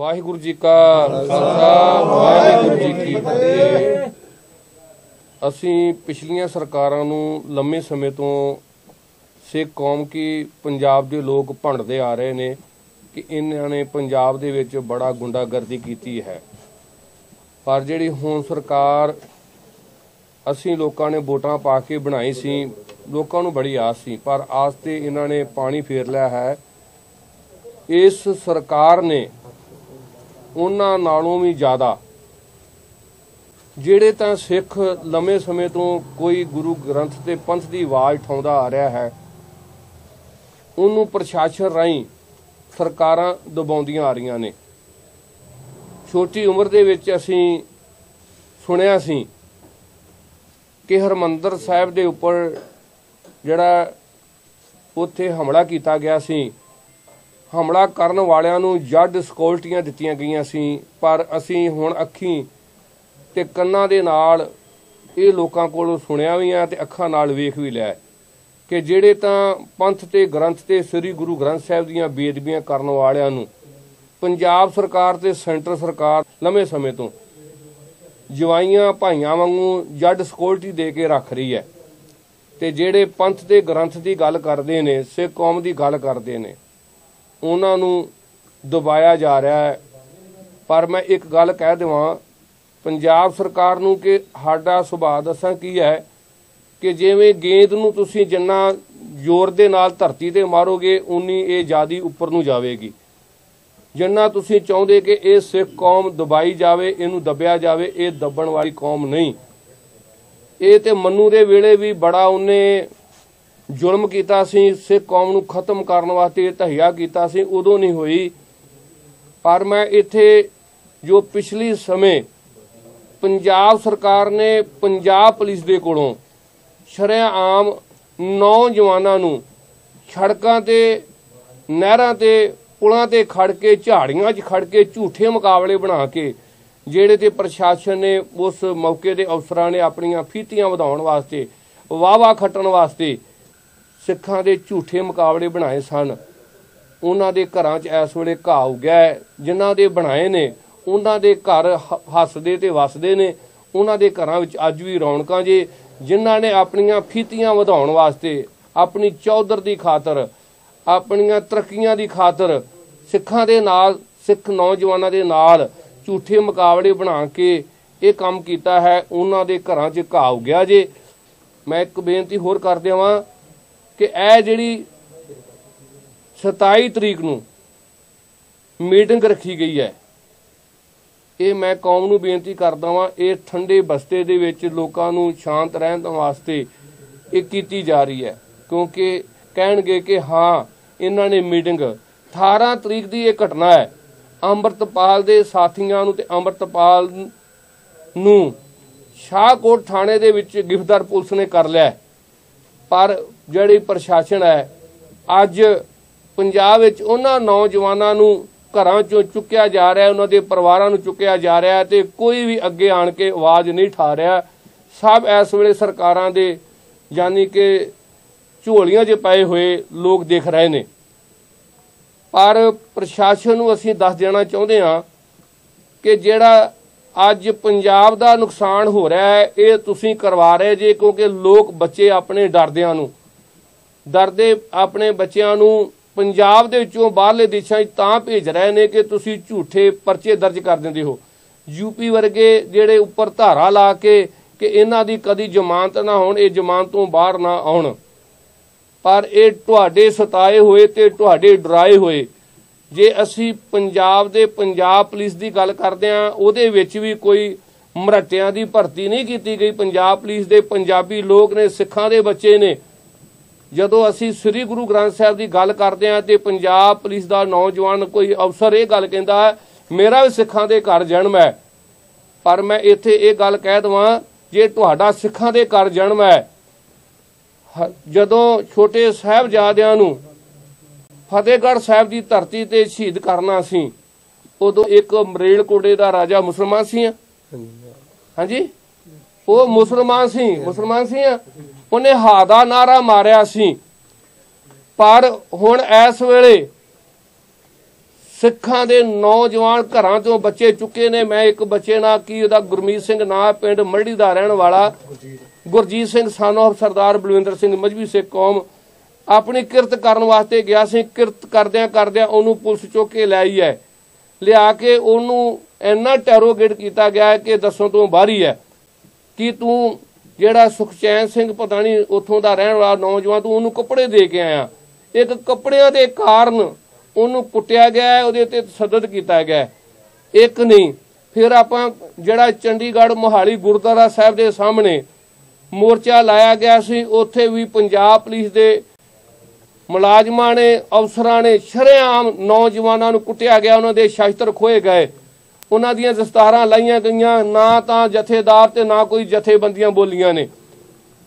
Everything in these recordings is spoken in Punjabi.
ਵਾਹਿਗੁਰੂ ਜੀ ਕਾ ਖਾਲਸਾ, ਵਾਹਿਗੁਰੂ ਜੀ ਕੀ ਫਤਿਹ। ਅਸੀਂ ਪਿਛਲੀਆਂ ਸਰਕਾਰਾਂ ਨੂੰ ਲੰਮੇ ਸਮੇਂ ਤੋਂ ਸਿੱਖ ਕੌਮ ਕੀ ਪੰਜਾਬ ਦੇ ਲੋਕ ਭੰਡਦੇ ਆ ਰਹੇ ਨੇ ਕਿ ਇਹਨਾਂ ਨੇ ਪੰਜਾਬ ਦੇ ਵਿੱਚ ਬੜਾ ਗੁੰਡਾਗਰਦੀ ਕੀਤੀ ਹੈ। ਪਰ ਜਿਹੜੀ ਹੁਣ ਸਰਕਾਰ ਅਸੀਂ ਲੋਕਾਂ ਨੇ ਵੋਟਾਂ ਪਾ ਕੇ ਬਣਾਈ ਸੀ, ਲੋਕਾਂ ਨੂੰ ਬੜੀ ਆਸ ਸੀ, ਪਰ ਆਸ ਤੇ ਇਹਨਾਂ ਨੇ ਪਾਣੀ ਫੇਰ ਲਿਆ ਹੈ। ਇਸ ਸਰਕਾਰ ਨੇ ਉਹਨਾਂ ਨਾਲੋਂ ਵੀ ਜ਼ਿਆਦਾ। ਜਿਹੜੇ ਤਾਂ ਸਿੱਖ ਲੰਮੇ ਸਮੇਂ ਤੋਂ ਕੋਈ ਗੁਰੂ ਗ੍ਰੰਥ ਤੇ ਪੰਥ ਦੀ ਆਵਾਜ਼ ਉਠਾਉਂਦਾ ਆ ਰਿਹਾ ਹੈ, ਉਹਨੂੰ ਪ੍ਰਸ਼ਾਸਨ ਰਾਹੀਂ ਸਰਕਾਰਾਂ ਦਬਾਉਂਦੀਆਂ ਆ ਰਹੀਆਂ ਨੇ। ਛੋਟੀ ਉਮਰ ਦੇ ਵਿੱਚ ਅਸੀਂ ਸੁਣਿਆ ਸੀ ਕਿ ਹਰਮੰਦਰ ਸਾਹਿਬ ਦੇ ਉੱਪਰ ਜਿਹੜਾ ਉੱਥੇ ਹਮਲਾ ਕੀਤਾ ਗਿਆ ਸੀ ਹਮਲਾ ਕਰਨ ਵਾਲਿਆਂ ਨੂੰ ਜੱਡ ਸਕਿਉਰਟੀਆਂ ਦਿੱਤੀਆਂ ਗਈਆਂ ਸੀ, ਪਰ ਅਸੀਂ ਹੁਣ ਅੱਖੀਂ ਤੇ ਕੰਨਾਂ ਦੇ ਨਾਲ ਇਹ ਲੋਕਾਂ ਕੋਲੋਂ ਸੁਣਿਆ ਵੀ ਆ ਤੇ ਅੱਖਾਂ ਨਾਲ ਵੇਖ ਵੀ ਲਿਆ ਕਿ ਜਿਹੜੇ ਤਾਂ ਪੰਥ ਤੇ ਗ੍ਰੰਥ ਤੇ ਸ੍ਰੀ ਗੁਰੂ ਗ੍ਰੰਥ ਸਾਹਿਬ ਦੀਆਂ ਬੇਦਬੀਆਂ ਕਰਨ ਵਾਲਿਆਂ ਨੂੰ ਪੰਜਾਬ ਸਰਕਾਰ ਤੇ ਸੈਂਟਰ ਸਰਕਾਰ ਲੰਮੇ ਸਮੇਂ ਤੋਂ ਜਵਾਈਆਂ ਭਾਈਆਂ ਵਾਂਗੂ ਜੱਡ ਸਕਿਉਰਟੀ ਦੇ ਕੇ ਰੱਖ ਰਹੀ ਹੈ ਤੇ ਜਿਹੜੇ ਪੰਥ ਤੇ ਗ੍ਰੰਥ ਦੀ ਗੱਲ ਕਰਦੇ ਨੇ, ਸਿੱਖ ਕੌਮ ਦੀ ਗੱਲ ਕਰਦੇ ਨੇ ਉਹਨਾਂ ਨੂੰ ਦਬਾਇਆ ਜਾ ਰਿਹਾ ਹੈ। ਪਰ ਮੈਂ ਇੱਕ ਗੱਲ ਕਹਿ ਦੇਵਾਂ, ਪੰਜਾਬ ਸਰਕਾਰ ਨੂੰ ਕਿ ਸਾਡਾ ਸੁਭਾਅ ਦੱਸਾਂ ਕੀ ਹੈ ਕਿ ਜਿਵੇਂ ਗੇਂਦ ਨੂੰ ਤੁਸੀਂ ਜਿੰਨਾ ਜ਼ੋਰ ਦੇ ਨਾਲ ਧਰਤੀ ਤੇ ਮਾਰੋਗੇ, ਉਨੀ ਇਹ ਜਿਆਦੀ ਉੱਪਰ ਨੂੰ ਜਾਵੇਗੀ। ਜਿੰਨਾ ਤੁਸੀਂ ਚਾਹੁੰਦੇ ਕਿ ਇਹ ਸਿੱਖ ਕੌਮ ਦਬਾਈ ਜਾਵੇ, ਇਹਨੂੰ ਦਬਿਆ ਜਾਵੇ, ਇਹ ਦੱਬਣ ਵਾਲੀ ਕੌਮ ਨਹੀਂ। ਇਹ ਤੇ ਮੰਨੂ ਦੇ ਵੇਲੇ ਵੀ ਬੜਾ ਉਹਨੇ ਜ਼ੁਲਮ ਕੀਤਾ ਸੀ, ਸਿੱਖ ਕੌਮ ਨੂੰ ਖਤਮ ਕਰਨ ਵਾਸਤੇ ਤਹੀਆ ਕੀਤਾ ਸੀ, ਉਦੋਂ ਨਹੀਂ ਹੋਈ। ਪਰ ਮੈਂ ਇੱਥੇ ਜੋ ਪਿਛਲੀ ਸਮੇਂ ਪੰਜਾਬ ਸਰਕਾਰ ਨੇ ਪੰਜਾਬ ਪੁਲਿਸ ਦੇ ਕੋਲੋਂ ਸ਼ਰੇਆਮ ਨੌਜਵਾਨਾਂ ਨੂੰ ਸੜਕਾਂ ਤੇ, ਨਹਿਰਾਂ ਤੇ, ਪੁਲਾਂ ਤੇ ਖੜ ਕੇ, ਝਾੜੀਆਂ 'ਚ ਖੜ ਕੇ ਝੂਠੇ ਮੁਕਾਬਲੇ ਬਣਾ ਕੇ ਜਿਹੜੇ ਤੇ ਪ੍ਰਸ਼ਾਸਨ ਨੇ ਉਸ ਮੌਕੇ ਦੇ ਅਫਸਰਾਂ ਨੇ ਆਪਣੀਆਂ ਫੀਤੀਆਂ ਵਧਾਉਣ ਵਾਸਤੇ ਵਾਵਾ ਖੱਟਣ ਵਾਸਤੇ ਸਿੱਖਾਂ ਦੇ ਝੂਠੇ ਮੁਕਾਬਲੇ ਬਣਾਏ ਸਨ। ਉਹਨਾਂ ਦੇ ਘਰਾਂ 'ਚ ਇਸ ਵੇਲੇ ਘਾਹ ਉਗਿਆ ਜਿਨ੍ਹਾਂ ਦੇ ਬਣਾਏ ਨੇ, ਉਹਨਾਂ ਦੇ ਘਰ ਹੱਸਦੇ ਤੇ ਵਸਦੇ ਨੇ। ਉਹਨਾਂ ਦੇ ਘਰਾਂ ਵਿੱਚ ਅੱਜ ਵੀ ਰੌਣਕਾਂ ਜੇ, ਜਿਨ੍ਹਾਂ ਨੇ ਆਪਣੀਆਂ ਫੀਤੀਆਂ ਵਧਾਉਣ ਵਾਸਤੇ ਆਪਣੀ ਚੌਧਰ ਦੀ ਖਾਤਰ, ਆਪਣੀਆਂ ਤਰੱਕੀਆਂ ਦੀ ਖਾਤਰ ਸਿੱਖਾਂ ਦੇ ਨਾਲ, ਸਿੱਖ ਨੌਜਵਾਨਾਂ ਦੇ ਨਾਲ ਝੂਠੇ ਮੁਕਾਬਲੇ ਬਣਾ ਕੇ ਇਹ ਕੰਮ ਕੀਤਾ ਹੈ। ਉਹਨਾਂ ਦੇ ਘਰਾਂ 'ਚ ਘਾਹ ਗਿਆ ਜੇ। ਮੈਂ ਇੱਕ ਬੇਨਤੀ ਹੋਰ ਕਰ ਦੇਵਾਂ ਕਿ ਇਹ ਜਿਹੜੀ 27 ਤਰੀਕ ਨੂੰ ਮੀਟਿੰਗ ਰੱਖੀ ਗਈ ਹੈ, ਇਹ ਮੈਂ ਕੌਮ ਨੂੰ ਬੇਨਤੀ ਕਰਦਾ ਵਾਂ, ਇਹ ਠੰਡੇ ਬਸਤੇ ਦੇ ਵਿੱਚ ਲੋਕਾਂ ਨੂੰ ਸ਼ਾਂਤ ਰਹਿਣ ਵਾਸਤੇ ਇਹ ਕੀਤੀ ਜਾ ਰਹੀ ਹੈ। ਕਿਉਂਕਿ ਕਹਿਣਗੇ ਕਿ ਹਾਂ, ਇਹਨਾਂ ਨੇ ਮੀਟਿੰਗ 18 ਤਰੀਕ ਦੀ ਇਹ ਘਟਨਾ ਹੈ। ਅੰਮ੍ਰਿਤਪਾਲ ਦੇ ਸਾਥੀਆਂ ਨੂੰ ਤੇ ਅੰਮ੍ਰਿਤਪਾਲ ਨੂੰ ਸ਼ਾਹਕੋਟ ਥਾਣੇ ਦੇ ਵਿੱਚ ਗ੍ਰਿਫ਼ਤਾਰ ਪੁਲਿਸ ਨੇ ਕਰ ਲਿਆ ਪਰ ਜਿਹੜੀ ਪ੍ਰਸ਼ਾਸਨ ਹੈ ਅੱਜ ਪੰਜਾਬ ਵਿੱਚ ਉਹਨਾਂ ਨੌਜਵਾਨਾਂ ਨੂੰ ਘਰਾਂ ਚੋਂ ਚੁੱਕਿਆ ਜਾ ਰਿਹਾ ਹੈ, ਉਹਨਾਂ ਦੇ ਪਰਿਵਾਰਾਂ ਨੂੰ ਚੁੱਕਿਆ ਜਾ ਰਿਹਾ ਹੈ ਤੇ ਕੋਈ ਵੀ ਅੱਗੇ ਆਣ ਕੇ ਆਵਾਜ਼ ਨਹੀਂ ਠਾ ਰਿਹਾ। ਸਭ ਇਸ ਵੇਲੇ ਸਰਕਾਰਾਂ ਦੇ ਯਾਨੀ ਕਿ ਝੋਲੀਆਂ 'ਚ ਪਏ ਹੋਏ ਲੋਕ ਦੇਖ ਰਹੇ ਨੇ। ਪਰ ਪ੍ਰਸ਼ਾਸਨ ਨੂੰ ਅਸੀਂ ਦੱਸ ਦੇਣਾ ਚਾਹੁੰਦੇ ਹਾਂ ਕਿ ਜਿਹੜਾ ਅੱਜ ਪੰਜਾਬ ਦਾ ਨੁਕਸਾਨ ਹੋ ਰਿਹਾ ਹੈ ਇਹ ਤੁਸੀਂ ਕਰਵਾ ਰਹੇ ਜੇ ਕਿਉਂਕਿ ਲੋਕ ਬੱਚੇ ਆਪਣੇ ਡਰਦਿਆਂ ਨੂੰ। ਡਰਦੇ ਆਪਣੇ ਬੱਚਿਆਂ ਨੂੰ ਪੰਜਾਬ ਦੇ ਵਿੱਚੋਂ ਬਾਹਰਲੇ ਦੇਸ਼ਾਂ 'ਚ ਤਾਂ ਭੇਜ ਰਹੇ ਨੇ ਕਿ ਤੁਸੀਂ ਝੂਠੇ ਪਰਚੇ ਦਰਜ ਕਰ ਦਿੰਦੇ ਹੋ। ਯੂਪੀ ਵਰਗੇ ਜਿਹੜੇ ਉੱਪਰ ਧਾਰਾ ਲਾ ਕੇ ਕਿ ਇਹਨਾਂ ਦੀ ਕਦੀ ਜ਼ਮਾਨਤ ਨਾ ਹੋਣ, ਇਹ ਜ਼ਮਾਨਤ ਤੋਂ ਬਾਹਰ ਨਾ ਆਉਣ। ਪਰ ਇਹ ਤੁਹਾਡੇ ਸਤਾਏ ਹੋਏ ਤੇ ਤੁਹਾਡੇ ਡਰਾਏ ਹੋਏ। ਜੇ ਅਸੀਂ ਪੰਜਾਬ ਦੇ ਪੰਜਾਬ ਪੁਲਿਸ ਦੀ ਗੱਲ ਕਰਦੇ ਹਾਂ, ਉਹਦੇ ਵਿੱਚ ਵੀ ਕੋਈ ਮਰਟਿਆਂ ਦੀ ਭਰਤੀ ਨਹੀਂ ਕੀਤੀ ਗਈ। ਪੰਜਾਬ ਪੁਲਿਸ ਦੇ ਪੰਜਾਬੀ ਲੋਕ ਨੇ, ਸਿੱਖਾਂ ਦੇ ਬੱਚੇ ਨੇ ਜਦੋਂ ਅਸੀਂ ਸ੍ਰੀ ਗੁਰੂ ਗ੍ਰੰਥ ਸਾਹਿਬ ਦੀ ਗੱਲ ਕਰਦੇ ਹਾਂ ਤੇ ਪੰਜਾਬ ਪੁਲਿਸ ਦਾ ਨੌਜਵਾਨ ਕੋਈ ਅਫਸਰ ਇਹ ਗੱਲ ਕਹਿੰਦਾ ਹੈ ਮੇਰਾ ਵੀ ਸਿੱਖਾਂ ਦੇ ਘਰ ਜਨਮ ਹੈ। ਪਰ ਮੈਂ ਇੱਥੇ ਇਹ ਗੱਲ ਕਹਿ ਦਵਾਂ ਜੇ ਤੁਹਾਡਾ ਸਿੱਖਾਂ ਦੇ ਘਰ ਜਨਮ ਹੈ ਹ- ਜਦੋਂ ਛੋਟੇ ਸਾਹਿਬਜ਼ਾਦਿਆਂ ਨੂੰ ਫਤਿਹਗੜ੍ਹ ਸਾਹਿਬ ਦੀ ਧਰਤੀ ਤੇ ਸ਼ਹੀਦ ਕਰਨਾ ਸੀ ਉਦੋਂ ਇੱਕ ਮਰੇਲਕੋਟੇ ਦਾ ਰਾਜਾ ਮੁਸਲਮਾਨ ਸੀ। ਹਾਂਜੀ। ਉਹ ਮੁਸਲਮਾਨ ਸੀ ਮੁਸਲਮਾਨ ਸੀ ਉਹਨੇ ਹਾ ਦਾ ਨਾਰਾ ਮਾਰਿਆ ਸੀ। ਪਰ ਹੁਣ ਇਸ ਵੇਲੇ ਸਿੱਖਾਂ ਦੇ ਨੌਜਵਾਨ ਘਰਾਂ ਤੋਂ ਬੱਚੇ ਚੁੱਕੇ ਨੇ। ਮੈਂ ਇੱਕ ਬੱਚੇ ਨਾਲ ਕੀ, ਉਹਦਾ ਗੁਰਮੀਤ ਸਿੰਘ ਨਾਂ ਪਿੰਡ ਮੜੜੀ ਦਾ ਰਹਿਣ ਵਾਲਾ। ਗੁਰਜੀਤ ਸਿੰਘ ਸਾਨੋ ਸਰਦਾਰ ਬਲਵਿੰਦਰ ਸਿੰਘ ਮਜਬੀ ਸਿੱਖ ਕੌਮ ਆਪਣੀ ਕਿਰਤ ਕਰਨ ਵਾਸਤੇ ਗਿਆ ਸੀ। ਕਿਰਤ ਕਰਦਿਆਂ ਕਰਦਿਆਂ ਉਹਨੂੰ ਪੁਲਿਸ ਚੁੱਕ ਕੇ ਲਈ ਹੈ। ਲਿਆ ਕੇ ਉਹਨੂੰ ਇੰਨਾ ਟੈਰੋਗੇਟ ਕੀਤਾ ਗਿਆ ਕਿ ਦੱਸੋ ਤੋਂ ਬਾਹਰੀ ਹੈ। ਕਿ ਤੂੰ ਜਿਹੜਾ ਸੁਖਚੈਨ ਸਿੰਘ ਪਤਾ ਨਹੀਂ ਉੱਥੋਂ ਦਾ ਰਹਿਣ ਵਾਲਾ ਨੌਜਵਾਨ, ਤੂੰ ਉਹਨੂੰ ਕੱਪੜੇ ਦੇ ਕੇ ਆਇਆ। ਇੱਕ ਕੱਪੜਿਆਂ ਦੇ ਕਾਰਨ ਉਹਨੂੰ ਕੁੱਟਿਆ ਗਿਆ ਉਹਦੇ ਤੇ ਤਸੱਦਦ ਕੀਤਾ ਗਿਆ ਇੱਕ ਨਹੀਂ, ਫਿਰ ਆਪਾਂ ਜਿਹੜਾ ਚੰਡੀਗੜ੍ਹ ਮੋਹਾਲੀ ਗੁਰਦੁਆਰਾ ਸਾਹਿਬ ਦੇ ਸਾਹਮਣੇ ਮੋਰਚਾ ਲਾਇਆ ਗਿਆ ਸੀ, ਉੱਥੇ ਵੀ ਪੰਜਾਬ ਪੁਲਿਸ ਦੇ ਮੁਲਾਜ਼ਮਾਂ ਨੇ, ਅਫਸਰਾਂ ਨੇ ਸ਼ਰੇਆਮ ਨੌਜਵਾਨਾਂ ਨੂੰ ਕੁੱਟਿਆ ਗਿਆ, ਉਹਨਾਂ ਦੇ ਸ਼ਸਤਰ ਖੋਏ ਗਏ। ਉਹਨਾਂ ਦੀਆਂ ਦਸਤਾਰਾਂ ਲਾਈਆਂ ਗਈਆਂ, ਨਾ ਤਾਂ ਜਥੇਦਾਰ ਤੇ ਨਾ ਕੋਈ ਜਥੇਬੰਦੀਆਂ ਬੋਲੀਆਂ ਨੇ।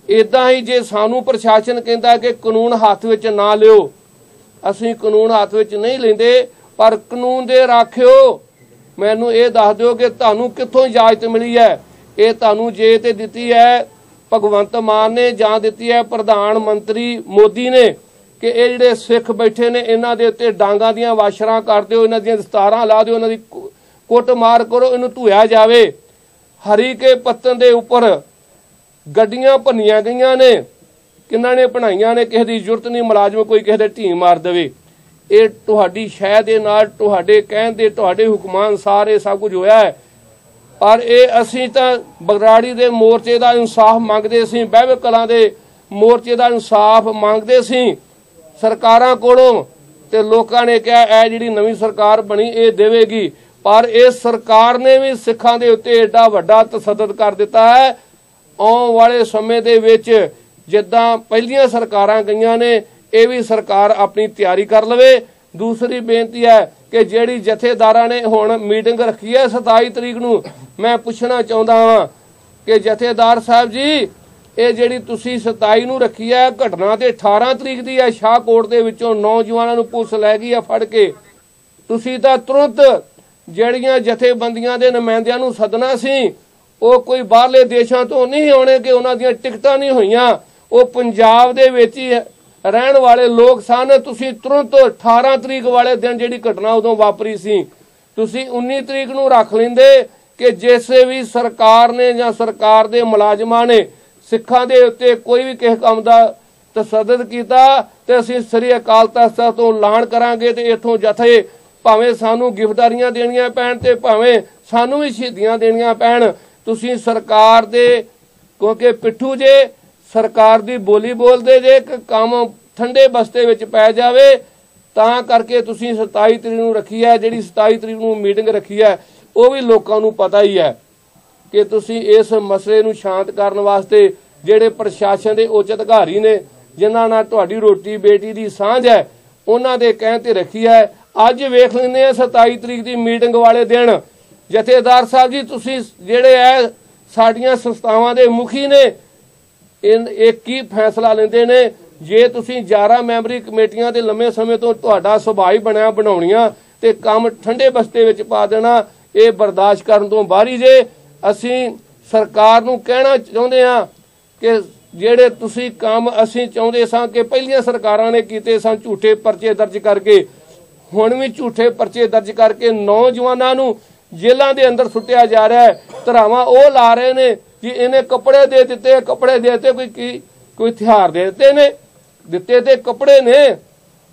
ਇਦਾਂ ਹੀ ਜੇ ਸਾਨੂੰ ਪ੍ਰਸ਼ਾਸਨ ਕਹਿੰਦਾ ਕਿ ਕਾਨੂੰਨ ਹੱਥ ਵਿੱਚ ਨਾ ਲਿਓ, ਅਸੀਂ ਕਾਨੂੰਨ ਹੱਥ ਵਿੱਚ ਨਹੀਂ ਲੈਂਦੇ, ਪਰ ਕਾਨੂੰਨ ਦੇ ਰਾਖਿਓ। ਮੈਨੂੰ ਇਹ ਦੱਸ ਦਿਓ ਕਿ ਤੁਹਾਨੂੰ ਕਿੱਥੋਂ ਇਜਾਜ਼ਤ ਮਿਲੀ ਹੈ? ਇਹ ਤੁਹਾਨੂੰ ਜੇ ਤੇ ਦਿੱਤੀ ਹੈ, ਭਗਵੰਤ ਮਾਨ ਨੇ ਜਾਂ ਦਿੱਤੀ ਹੈ ਪ੍ਰਧਾਨ ਮੰਤਰੀ ਮੋਦੀ ਨੇ ਕਿ ਇਹ ਜਿਹੜੇ ਸਿੱਖ ਬੈਠੇ ਨੇ, ਇਹਨਾਂ ਦੇ ਉੱਤੇ ਡਾਂਗਾਂ ਦੀਆਂ ਵਾਸ਼ਰਾਂ ਕਰ ਦਿਓ, ਇਹਨਾਂ ਦੀਆਂ ਦਸਤਾਰਾਂ ਲਾ ਦਿਓ, ਇਹਨਾਂ ਦੀ ਕੁੱਟਮਾਰ ਕਰੋ, ਇਹਨੂੰ ਧੋਇਆ ਜਾਵੇ। ਹਰੀ ਕੇ ਪੱਤਨ ਦੇ ਉੱਪਰ ਗੱਡੀਆਂ ਭੰਨੀਆਂ ਗਈਆਂ ਨੇ। ਕਿੰਨਾਂ ਨੇ ਬਣਾਈਆਂ ਨੇ, ਕਿਸੇ ਦੀ ਜ਼ਰੂਰਤ ਨਹੀਂ, ਮੁਲਾਜ਼ਮ ਕੋਈ ਕਿਸੇ ਦੇ ਢੀ ਮਾਰ ਦੇਵੇ। ਇਹ ਤੁਹਾਡੀ ਸ਼ਹਿ ਦੇ ਨਾਲ, ਤੁਹਾਡੇ ਕਹਿਣ ਦੇ, ਤੁਹਾਡੇ ਹੁਕਮਾਂ ਅਨੁਸਾਰ ਇਹ ਸਭ ਕੁਝ ਹੋਇਆ ਹੈ। ਪਰ ਇਹ ਅਸੀਂ ਤਾਂ ਬਗਰਾੜੀ ਦੇ ਮੋਰਚੇ ਦਾ ਇਨਸਾਫ ਮੰਗਦੇ ਸੀ ਬਹਿਵੇ ਕਲਾਂ ਦੇ ਮੋਰਚੇ ਦਾ ਇਨਸਾਫ ਮੰਗਦੇ ਸੀ। ਸਰਕਾਰਾਂ ਕੋਲੋਂ ਤੇ ਲੋਕਾਂ ਨੇ ਕਿਹਾ, ਇਹ ਜਿਹੜੀ ਨਵੀਂ ਸਰਕਾਰ ਬਣੀ, ਇਹ ਦੇਵੇਗੀ। ਪਰ ਇਹ ਸਰਕਾਰ ਨੇ ਵੀ ਸਿੱਖਾਂ ਦੇ ਉੱਤੇ ਏਡਾ ਵੱਡਾ ਤਸੱਦਦ ਕਰ ਦਿੱਤਾ ਹੈ। ਆਉਣ ਵਾਲੇ ਸਮੇਂ ਦੇ ਵਿੱਚ ਜਿੱਦਾਂ ਪਹਿਲੀਆਂ ਸਰਕਾਰਾਂ ਗਈਆਂ ਨੇ, ਇਹ ਵੀ ਸਰਕਾਰ ਆਪਣੀ ਤਿਆਰੀ ਕਰ ਲਵੇ। ਦੂਸਰੀ ਬੇਨਤੀ ਹੈ ਕਿ ਜਿਹੜੀ ਜਥੇਦਾਰਾਂ ਨੇ ਹੁਣ ਮੀਟਿੰਗ ਰੱਖੀ ਹੈ 27 ਤਰੀਕ ਨੂੰ, ਮੈਂ ਪੁੱਛਣਾ ਚਾਹੁੰਦਾ ਹਾਂ ਕਿ ਜਥੇਦਾਰ ਸਾਹਿਬ ਜੀ, ਇਹ ਜਿਹੜੀ ਤੁਸੀਂ 27 ਨੂੰ ਰੱਖੀ ਹੈ, ਘਟਨਾ ਤੇ 18 ਤਰੀਕ ਦੀ ਹੈ, ਸ਼ਾਹਕੋਟ ਦੇ ਵਿੱਚੋਂ ਨੌਜਵਾਨਾਂ ਨੂੰ ਪੁਲਿਸ ਲੈ ਗਈ ਹੈ ਫੜ ਕੇ। ਤੁਸੀਂ ਤਾਂ ਤੁਰੰਤ ਜਿਹੜੀਆਂ ਜਥੇਬੰਦੀਆਂ ਦੇ ਨੁਮਾਇੰਦਿਆਂ ਨੂੰ ਸੱਦਣਾ ਸੀ, ਉਹ ਕੋਈ ਬਾਹਰਲੇ ਦੇਸ਼ਾਂ ਤੋਂ ਨਹੀਂ ਆਉਣੇ ਕਿ ਉਹਨਾਂ ਦੀਆਂ ਟਿਕਟਾਂ ਨਹੀਂ ਹੋਈਆਂ। ਉਹ ਪੰਜਾਬ ਦੇ ਵਿੱਚ ਹੀ ਰਹਿਣ ਵਾਲੇ ਲੋਕ ਸਨ। ਤੁਸੀਂ ਤੁਰੰਤ 18 ਤਰੀਕ ਵਾਲੇ ਦਿਨ ਜਿਹੜੀ ਘਟਨਾ ਉਦੋਂ ਵਾਪਰੀ ਸੀ, ਤੁਸੀਂ 19 ਤਰੀਕ ਨੂੰ ਰੱਖ ਲੈਂਦੇ ਕਿ ਜਿਸੇ ਵੀ ਸਰਕਾਰ ਨੇ ਜਾਂ ਸਰਕਾਰ ਦੇ ਮੁਲਾਜ਼ਮਾਂ ਨੇ ਸਿੱਖਾਂ ਦੇ ਉੱਤੇ ਕੋਈ ਵੀ ਕਿਸੇ ਕੰਮ ਦਾ ਤਸੱਦਦ ਕੀਤਾ ਤੇ ਅਸੀਂ ਸ੍ਰੀ ਅਕਾਲ ਤਖਤ ਤੋਂ ਐਲਾਨ ਕਰਾਂਗੇ ਤੇ ਇਥੋਂ ਜਥੇ ਭਾਵੇਂ ਸਾਨੂੰ ਗਿਫਟਾਰੀਆਂ ਦੇਣੀਆਂ ਪੈਣ ਤੇ ਭਾਵੇਂ ਸਾਨੂੰ ਵੀ ਸ਼ਹੀਦੀਆਂ ਦੇਣੀਆਂ ਪੈਣ, ਤੁਸੀਂ ਸਰਕਾਰ ਦੇ ਕਿਉਂਕਿ ਪਿੱਠੂ ਜੇ ਸਰਕਾਰ ਦੀ ਬੋਲੀ ਬੋਲਦੇ ਜੇ ਕਿ ਕੰਮ ਠੰਡੇ ਬਸਤੇ ਵਿੱਚ ਪੈ ਜਾਵੇ, ਤਾਂ ਕਰਕੇ ਤੁਸੀਂ 27 ਤਰੀਕ ਨੂੰ ਰੱਖੀ ਹੈ, ਜਿਹੜੀ 27 ਤਰੀਕ ਨੂੰ ਮੀਟਿੰਗ ਰੱਖੀ ਹੈ, ਉਹ ਵੀ ਲੋਕਾਂ ਨੂੰ ਪਤਾ ਹੀ ਹੈ ਕਿ ਤੁਸੀਂ ਇਸ ਮਸਲੇ ਨੂੰ ਸ਼ਾਂਤ ਕਰਨ ਵਾਸਤੇ ਜਿਹੜੇ ਪ੍ਰਸ਼ਾਸਨ ਦੇ ਉੱਚ ਅਧਿਕਾਰੀ ਨੇ, ਜਿਨ੍ਹਾਂ ਨਾਲ ਤੁਹਾਡੀ ਰੋਟੀ ਬੇਟੀ ਦੀ ਸਾਂਝ ਹੈ, ਉਹਨਾਂ ਦੇ ਕਹਿਣ ਤੇ ਰੱਖੀ ਹੈ ਅੱਜ ਵੇਖ ਲੈਂਦੇ ਆ 27 ਤਰੀਕ ਦੀ ਮੀਟਿੰਗ ਵਾਲੇ ਦਿਨ। ਜਥੇਦਾਰ ਸਾਹਿਬ ਜੀ, ਤੁਸੀਂ ਜਿਹੜੇ ਐ ਸਾਡੀਆਂ ਸੰਸਥਾਵਾਂ ਦੇ ਮੁਖੀ ਨੇ, ਇਹ ਕੀ ਫੈਸਲਾ ਲੈਂਦੇ ਨੇ? ਜੇ ਤੁਸੀਂ 11 ਮੈਂਬਰੀ ਕਮੇਟੀਆਂ ਦੇ ਲੰਮੇ ਸਮੇਂ ਤੋਂ ਤੁਹਾਡਾ ਸੁਭਾਅ ਬਣਿਆ ਬਣਾਉਣੀਆਂ ਤੇ ਕੰਮ ਠੰਡੇ ਬਸਤੇ ਵਿੱਚ ਪਾ ਦੇਣਾ, ਇਹ ਬਰਦਾਸ਼ਤ ਕਰਨ ਤੋਂ ਬਾਹਰੀ ਜੇ, ਅਸੀਂ ਸਰਕਾਰ ਨੂੰ ਕਹਿਣਾ ਚਾਹੁੰਦੇ ਆ ਕਿ ਜਿਹੜੇ ਤੁਸੀਂ ਕੰਮ ਅਸੀਂ ਚਾਹੁੰਦੇ ਸਾਂ ਕਿ ਪਹਿਲੀਆਂ ਸਰਕਾਰਾਂ ਨੇ ਕੀਤੇ ਸਨ, ਝੂਠੇ ਪਰਚੇ ਦਰਜ ਕਰਕੇ ਹੁਣ ਵੀ ਝੂਠੇ ਪਰਚੇ ਦਰਜ ਕਰਕੇ ਨੌਜਵਾਨਾਂ ਨੂੰ ਜੇਲ੍ਹਾਂ ਦੇ ਅੰਦਰ ਸੁੱਟਿਆ ਜਾ ਰਿਹਾ ਹੈ। ਧਰਾਵਾਂ ਉਹ ਲਾ ਰਹੇ ਨੇ ਕਿ ਇਹਨੇ ਕੱਪੜੇ ਦੇ ਦਿੱਤੇ, ਕੱਪੜੇ ਦੇ ਦਿੱਤੇ, ਕੋਈ ਕੀ, ਕੋਈ ਹਥਿਆਰ ਦੇ ਦਿੱਤੇ ਨੇ, ਦਿੱਤੇ ਤੇ ਕੱਪੜੇ ਨੇ।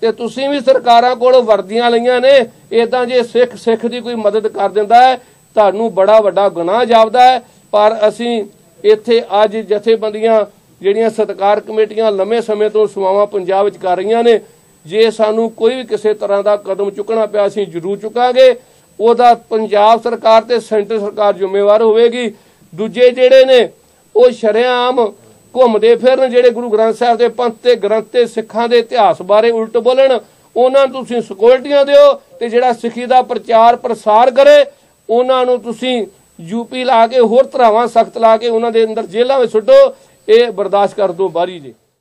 ਤੇ ਤੁਸੀਂ ਵੀ ਸਰਕਾਰਾਂ ਕੋਲ ਵਰਦੀਆਂ ਲਈਆਂ ਨੇ ਇਦਾਂ ਜੇ ਸਿੱਖ ਸਿੱਖ ਦੀ ਕੋਈ ਮਦਦ ਕਰ ਦਿੰਦਾ ਹੈ, ਤੁਹਾਨੂੰ ਬੜਾ ਵੱਡਾ ਗੁਨਾਹ ਜਾਪਦਾ ਹੈ। ਪਰ ਅਸੀਂ ਇੱਥੇ ਅੱਜ ਜਥੇਬੰਦੀਆਂ ਜਿਹੜੀਆਂ ਸਤਕਾਰ ਕਮੇਟੀਆਂ ਲੰਮੇ ਸਮੇਂ ਤੋਂ ਸੇਵਾਵਾਂ ਪੰਜਾਬ ਵਿੱਚ ਕਰ ਰਹੀਆਂ ਨੇ ਜੇ ਸਾਨੂੰ ਕੋਈ ਵੀ ਕਿਸੇ ਤਰ੍ਹਾਂ ਦਾ ਕਦਮ ਚੁੱਕਣਾ ਪਿਆ, ਅਸੀਂ ਜ਼ਰੂਰ ਚੁੱਕਾਂਗੇ। ਉਹਦਾ ਪੰਜਾਬ ਸਰਕਾਰ ਤੇ ਸੈਂਟਰ ਸਰਕਾਰ ਜ਼ਿੰਮੇਵਾਰ ਹੋਵੇਗੀ। ਦੂਜੇ ਜਿਹੜੇ ਨੇ, ਉਹ ਸ਼ਰੇਆਮ ਘੁੰਮਦੇ ਫਿਰਨ ਜਿਹੜੇ ਗੁਰੂ ਗ੍ਰੰਥ ਸਾਹਿਬ ਦੇ ਪੰਥ ਤੇ, ਗ੍ਰੰਥ ਤੇ, ਸਿੱਖਾਂ ਦੇ ਇਤਿਹਾਸ ਬਾਰੇ ਉਲਟ ਬੋਲਣ, ਉਹਨਾਂ ਨੂੰ ਤੁਸੀਂ ਸਿਕਿਉਰਟੀਆਂ ਦਿਓ ਤੇ ਜਿਹੜਾ ਸਿੱਖੀ ਦਾ ਪ੍ਰਚਾਰ ਪ੍ਰਸਾਰ ਕਰੇ, ਉਹਨਾਂ ਨੂੰ ਤੁਸੀਂ ਯੂਪੀ ਲਾ ਕੇ ਹੋਰ ਧਰਾਵਾਂ ਸਖਤ ਲਾ ਕੇ ਉਹਨਾਂ ਦੇ ਅੰਦਰ ਜੇਲ੍ਹਾਂ ਵਿੱਚ ਸੁੱਟੋ। ਇਹ ਬਰਦਾਸ਼ਤ ਕਰ ਦੋ ਬਾਰੀ ਜੀ।